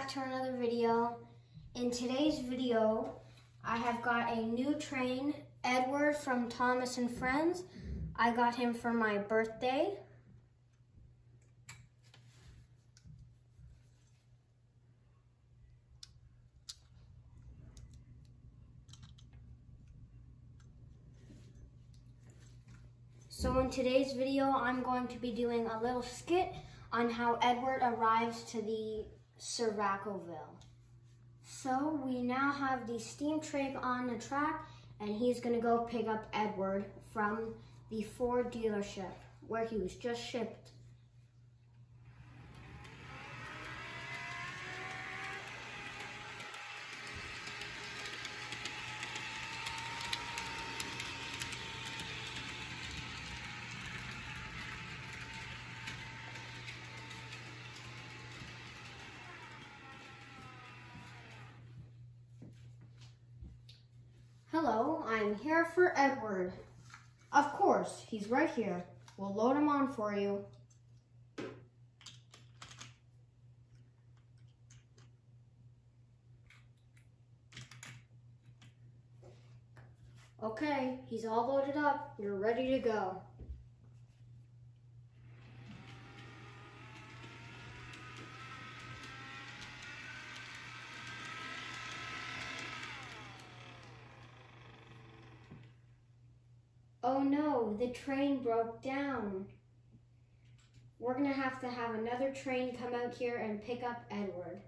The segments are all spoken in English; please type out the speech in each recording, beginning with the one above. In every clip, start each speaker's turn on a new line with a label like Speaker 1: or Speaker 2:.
Speaker 1: back to another video. In today's video, I have got a new train, Edward from Thomas and Friends. I got him for my birthday. So in today's video, I'm going to be doing a little skit on how Edward arrives to the Ciracoville. So we now have the steam train on the track and he's gonna go pick up Edward from the Ford dealership where he was just shipped. Hello, I'm here for Edward. Of course, he's right here. We'll load him on for you. Okay, he's all loaded up. You're ready to go. Oh no, the train broke down. We're gonna have to have another train come out here and pick up Edward.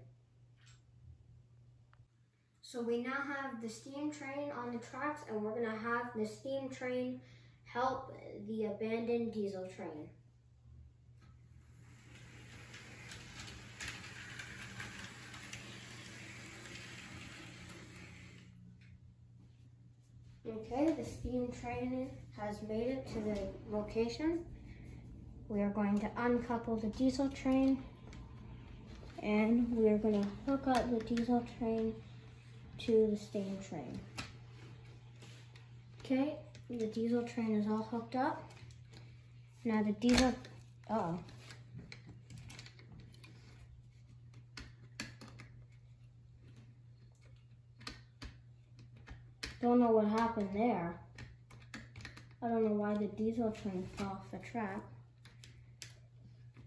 Speaker 1: So we now have the steam train on the tracks and we're gonna have the steam train help the abandoned diesel train. Okay, the steam train has made it to the location. We are going to uncouple the diesel train and we are going to hook up the diesel train to the steam train. Okay, the diesel train is all hooked up. Now the diesel, oh. Don't know what happened there. I don't know why the diesel train fell off the track.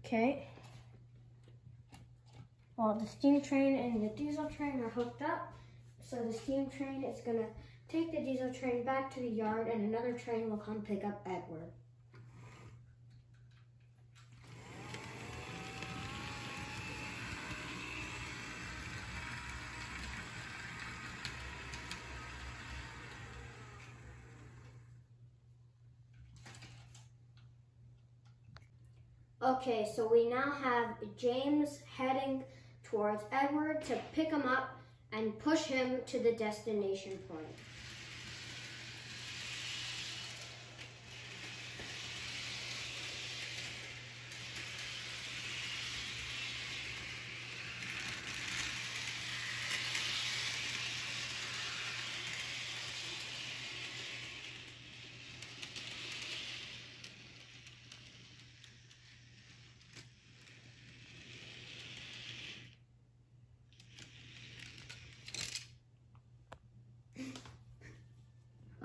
Speaker 1: Okay. Well, the steam train and the diesel train are hooked up. So the steam train is to take the diesel train back to the yard and another train will come pick up Edward. Okay, so we now have James heading towards Edward to pick him up and push him to the destination point.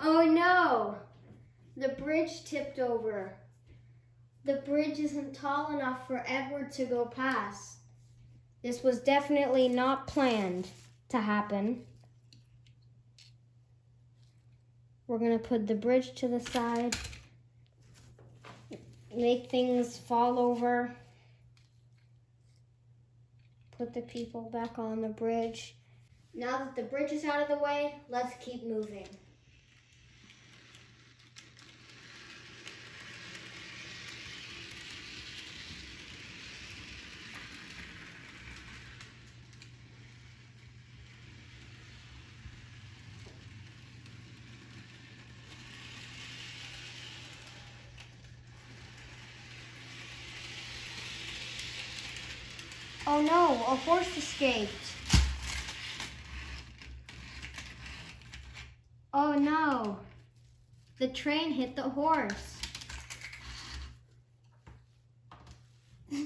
Speaker 1: Oh no! The bridge tipped over. The bridge isn't tall enough for Edward to go past. This was definitely not planned to happen. We're gonna put the bridge to the side, make things fall over, put the people back on the bridge. Now that the bridge is out of the way, let's keep moving. Oh no, a horse escaped. Oh no, the train hit the horse.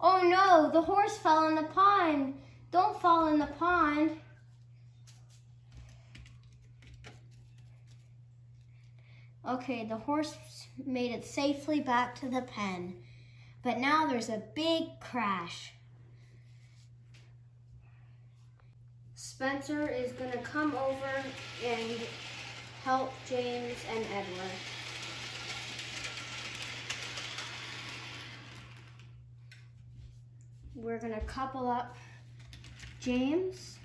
Speaker 1: Oh no, the horse fell in the pond. Don't fall in the pond. Okay, the horse made it safely back to the pen. But now there's a big crash. Spencer is going to come over and help James and Edward. We're going to couple up James.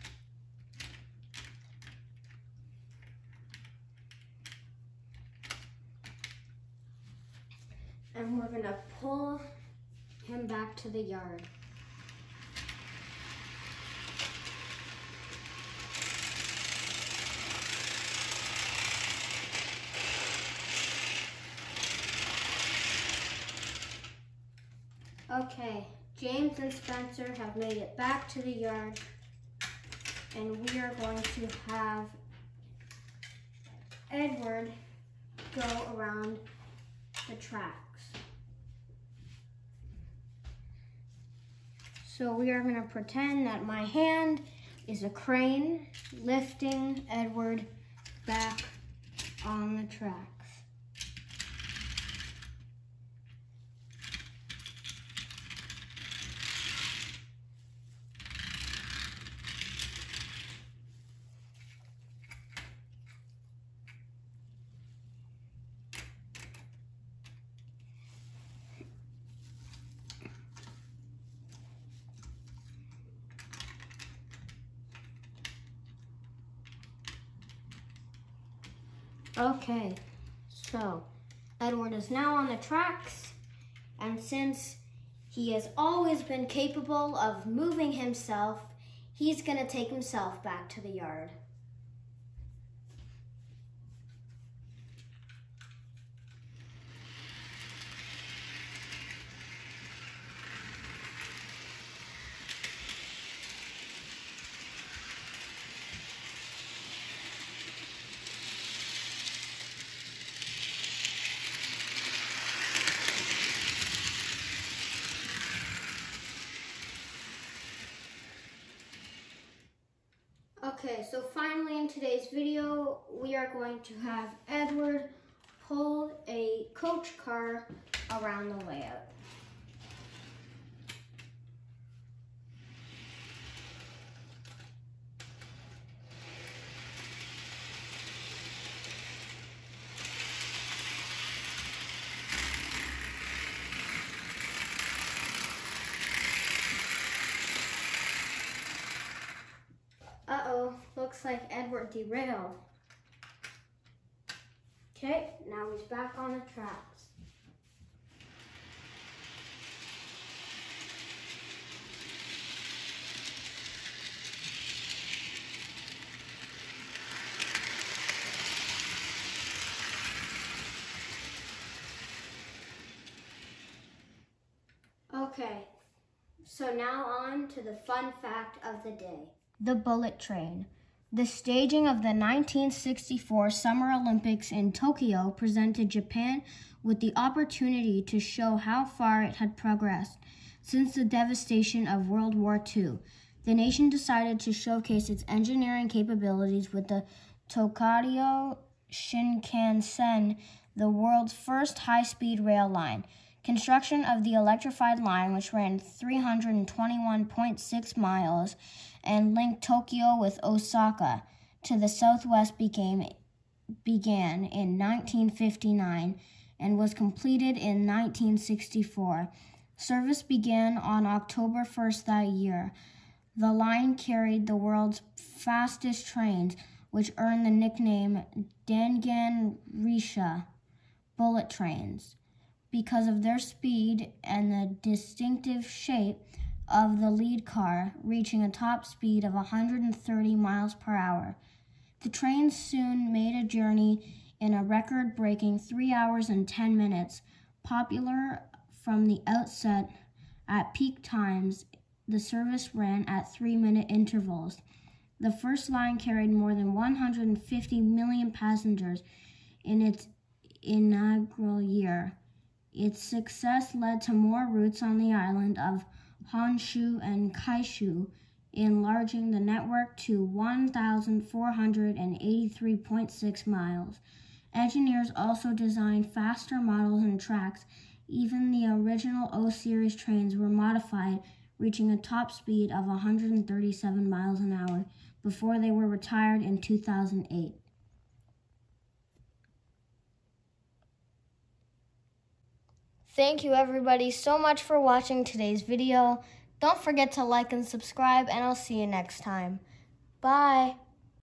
Speaker 1: And we're going to pull him back to the yard. Okay, James and Spencer have made it back to the yard and we are going to have Edward go around the tracks. So we are going to pretend that my hand is a crane lifting Edward back on the track. Okay, so Edward is now on the tracks, and since he has always been capable of moving himself, he's to take himself back to the yard. Okay, so finally in today's video, we are going to have Edward pull a coach car around the layout. Like Edward derailed. Okay, now he's back on the tracks. Okay, so now on to the fun fact of the day. The bullet train. The staging of the 1964 Summer Olympics in Tokyo presented Japan with the opportunity to show how far it had progressed since the devastation of World War II. The nation decided to showcase its engineering capabilities with the Tokaido Shinkansen, the world's first high-speed rail line. Construction of the electrified line, which ran 321.6 miles and linked Tokyo with Osaka to the southwest, became, began in 1959 and was completed in 1964. Service began on October 1st that year. The line carried the world's fastest trains, which earned the nickname Dangan Ressha bullet trains because of their speed and the distinctive shape of the lead car, reaching a top speed of 130 miles per hour. The train soon made a journey in a record breaking 3 hours and 10 minutes. Popular from the outset, at peak times, the service ran at 3 minute intervals. The first line carried more than 150 million passengers in its inaugural year. Its success led to more routes on the island of Honshu, and Kyushu, enlarging the network to 1,483.6 miles. Engineers also designed faster models and tracks. Even the original O Series trains were modified, reaching a top speed of 137 miles an hour before they were retired in 2008. Thank you everybody so much for watching today's video. Don't forget to like and subscribe and I'll see you next time. Bye.